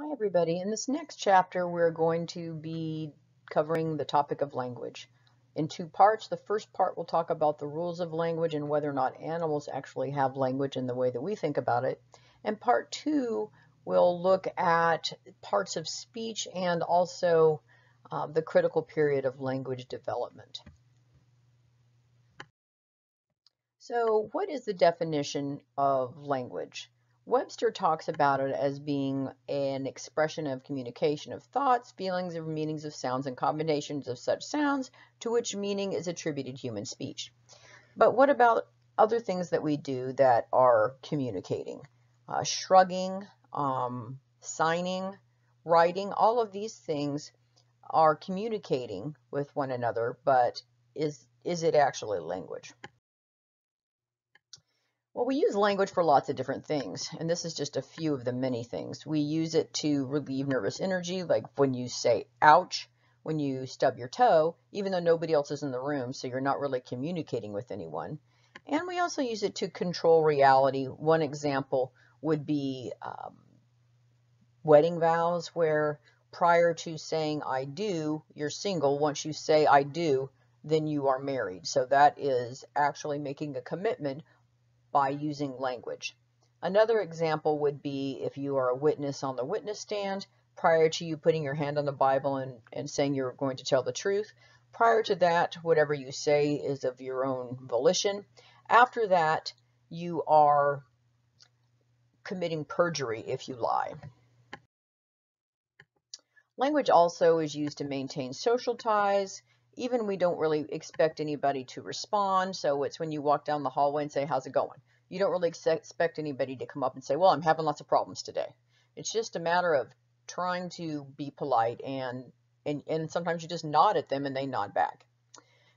Hi, everybody. In this next chapter, we're going to be covering the topic of language in two parts. The first part will talk about the rules of language and whether or not animals actually have language in the way that we think about it. And part two will look at parts of speech and also uh, the critical period of language development. So, what is the definition of language? Webster talks about it as being an expression of communication of thoughts, feelings, or meanings of sounds and combinations of such sounds to which meaning is attributed human speech. But what about other things that we do that are communicating? Uh, shrugging, um, signing, writing, all of these things are communicating with one another, but is, is it actually language? Well, we use language for lots of different things, and this is just a few of the many things. We use it to relieve nervous energy, like when you say ouch, when you stub your toe, even though nobody else is in the room, so you're not really communicating with anyone. And we also use it to control reality. One example would be um, wedding vows, where prior to saying I do, you're single. Once you say I do, then you are married. So that is actually making a commitment by using language. Another example would be if you are a witness on the witness stand, prior to you putting your hand on the Bible and, and saying you're going to tell the truth. Prior to that, whatever you say is of your own volition. After that, you are committing perjury if you lie. Language also is used to maintain social ties even we don't really expect anybody to respond. So it's when you walk down the hallway and say, how's it going? You don't really expect anybody to come up and say, well, I'm having lots of problems today. It's just a matter of trying to be polite and, and, and sometimes you just nod at them and they nod back.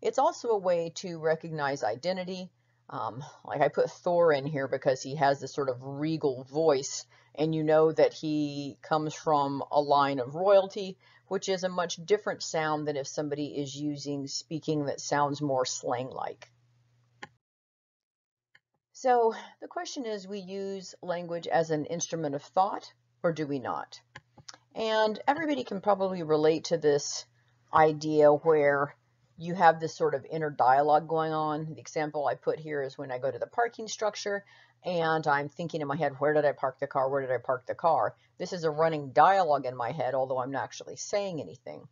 It's also a way to recognize identity. Um, like I put Thor in here because he has this sort of regal voice and you know that he comes from a line of royalty, which is a much different sound than if somebody is using speaking that sounds more slang-like. So the question is, we use language as an instrument of thought, or do we not? And everybody can probably relate to this idea where you have this sort of inner dialogue going on. The example I put here is when I go to the parking structure and I'm thinking in my head, where did I park the car? Where did I park the car? This is a running dialogue in my head, although I'm not actually saying anything.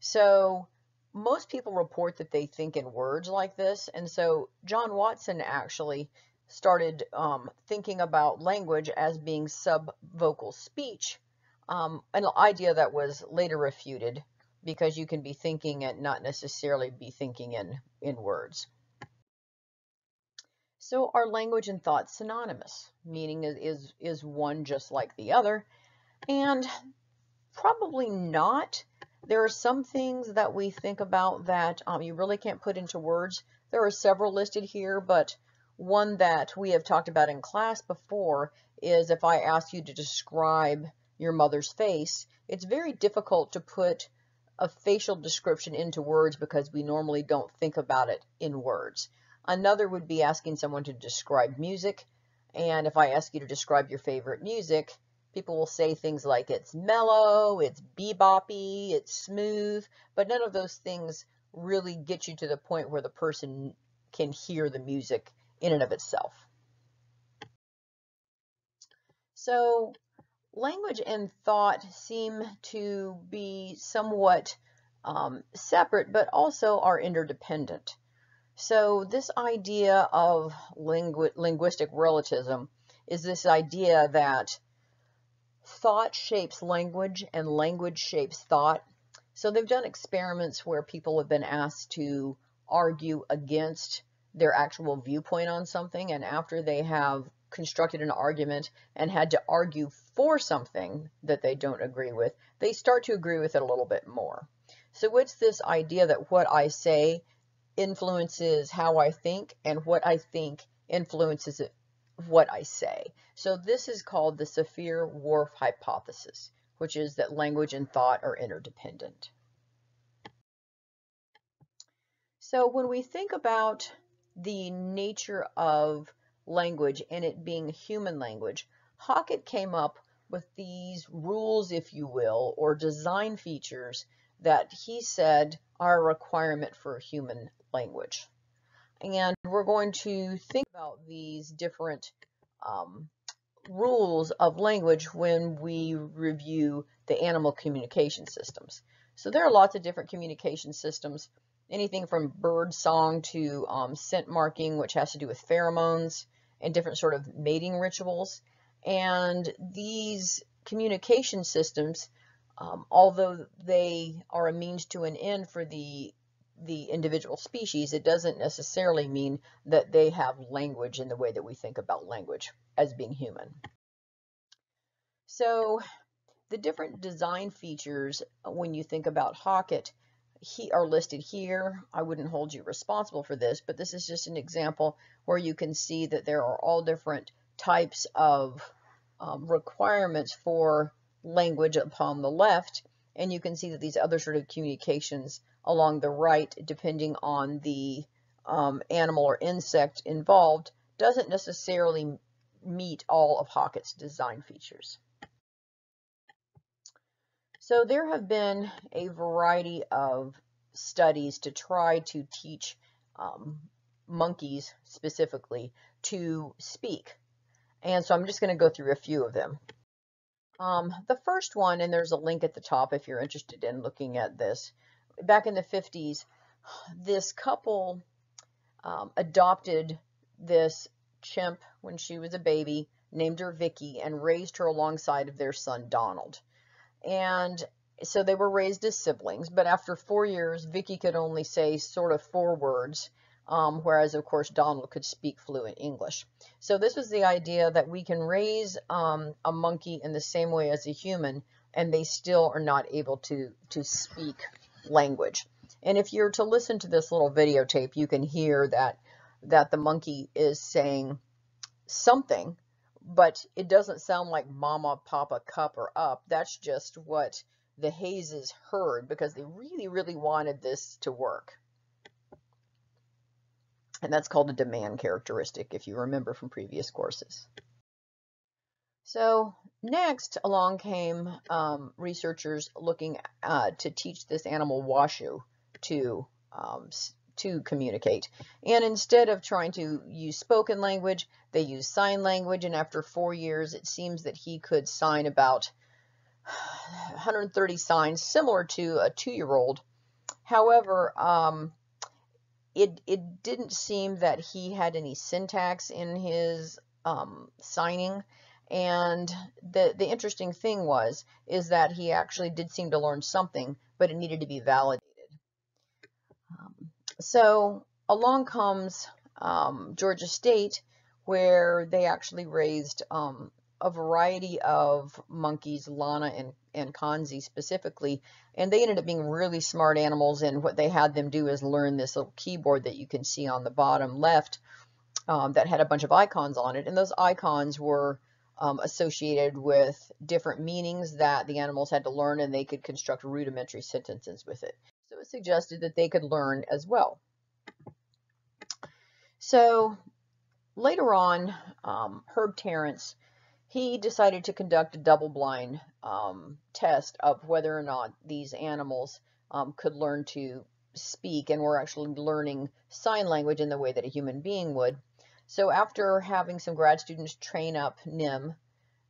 So most people report that they think in words like this. And so John Watson actually started um, thinking about language as being subvocal speech, um, an idea that was later refuted because you can be thinking and not necessarily be thinking in, in words. So are language and thought synonymous? Meaning is, is, is one just like the other? And probably not. There are some things that we think about that um, you really can't put into words. There are several listed here, but one that we have talked about in class before is if I ask you to describe your mother's face, it's very difficult to put a facial description into words because we normally don't think about it in words. Another would be asking someone to describe music. And if I ask you to describe your favorite music, people will say things like it's mellow, it's beboppy, it's smooth, but none of those things really get you to the point where the person can hear the music in and of itself. So language and thought seem to be somewhat um, separate, but also are interdependent. So this idea of lingu linguistic relativism is this idea that thought shapes language and language shapes thought. So they've done experiments where people have been asked to argue against their actual viewpoint on something and after they have constructed an argument and had to argue for something that they don't agree with, they start to agree with it a little bit more. So it's this idea that what I say influences how I think and what I think influences what I say. So this is called the Sapir-Whorf hypothesis, which is that language and thought are interdependent. So when we think about the nature of language and it being human language, Hockett came up with these rules, if you will, or design features that he said are a requirement for human language. And we're going to think about these different um, rules of language when we review the animal communication systems. So there are lots of different communication systems, anything from bird song to um, scent marking, which has to do with pheromones and different sort of mating rituals. And these communication systems, um, although they are a means to an end for the the individual species, it doesn't necessarily mean that they have language in the way that we think about language as being human. So the different design features uh, when you think about Hockett he are listed here. I wouldn't hold you responsible for this, but this is just an example where you can see that there are all different types of um, requirements for language upon the left, and you can see that these other sort of communications along the right, depending on the um, animal or insect involved, doesn't necessarily meet all of Hockett's design features. So there have been a variety of studies to try to teach um, monkeys specifically to speak. And so I'm just going to go through a few of them. Um, the first one, and there's a link at the top if you're interested in looking at this, back in the 50s, this couple um, adopted this chimp when she was a baby, named her Viki, and raised her alongside of their son Donald. And so they were raised as siblings, but after four years, Viki could only say sort of four words, um, whereas, of course, Donald could speak fluent English. So this was the idea that we can raise um, a monkey in the same way as a human, and they still are not able to, to speak language. And if you're to listen to this little videotape, you can hear that that the monkey is saying something, but it doesn't sound like mama, papa, cup, or up. That's just what the Hayeses heard because they really, really wanted this to work. And that's called a demand characteristic, if you remember from previous courses. So next along came um, researchers looking uh, to teach this animal Washoe to um, to communicate. And instead of trying to use spoken language, they use sign language. And after four years, it seems that he could sign about 130 signs, similar to a two-year-old. However, um, it, it didn't seem that he had any syntax in his um, signing. And the, the interesting thing was, is that he actually did seem to learn something, but it needed to be validated. Um, so along comes um, Georgia State, where they actually raised um, a variety of monkeys, Lana and, and Kanzi specifically, and they ended up being really smart animals. And what they had them do is learn this little keyboard that you can see on the bottom left um, that had a bunch of icons on it. And those icons were um, associated with different meanings that the animals had to learn and they could construct rudimentary sentences with it. So it suggested that they could learn as well. So later on, um, Herb Terrace, he decided to conduct a double-blind um, test of whether or not these animals um, could learn to speak and were actually learning sign language in the way that a human being would. So after having some grad students train up Nim,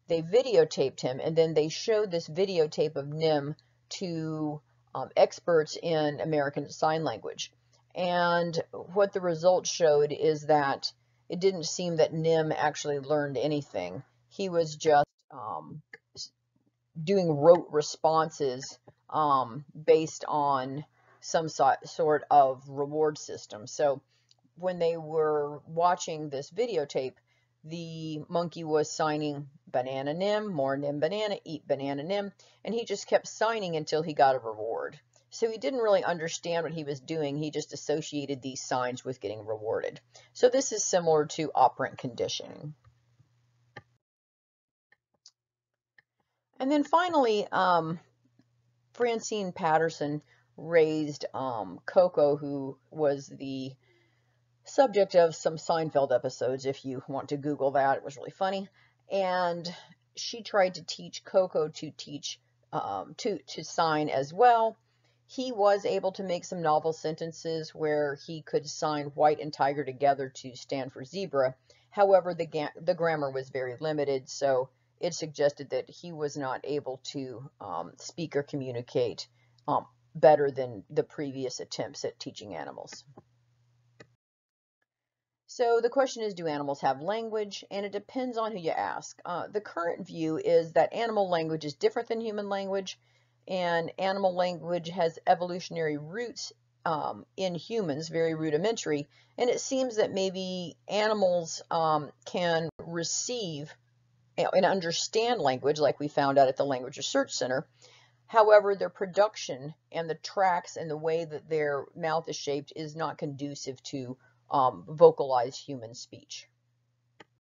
they videotaped him and then they showed this videotape of Nim to um, experts in American Sign Language. And what the results showed is that it didn't seem that Nim actually learned anything. He was just um, doing rote responses um, based on some sort of reward system. So when they were watching this videotape, the monkey was signing banana nim, more nim banana, eat banana nim, and he just kept signing until he got a reward. So he didn't really understand what he was doing. He just associated these signs with getting rewarded. So this is similar to operant conditioning. And then finally, um, Francine Patterson raised um, Koko, who was the subject of some Seinfeld episodes, if you want to Google that. It was really funny. And she tried to teach Koko to teach um, to to sign as well. He was able to make some novel sentences where he could sign white and tiger together to stand for zebra. However, the the grammar was very limited, so it suggested that he was not able to um, speak or communicate um, better than the previous attempts at teaching animals. So the question is, do animals have language? And it depends on who you ask. Uh, the current view is that animal language is different than human language, and animal language has evolutionary roots um, in humans, very rudimentary, and it seems that maybe animals um, can receive and understand language like we found out at the Language Research Center. However, their production and the tracks and the way that their mouth is shaped is not conducive to um, vocalized human speech.